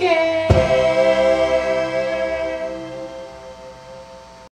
Okay.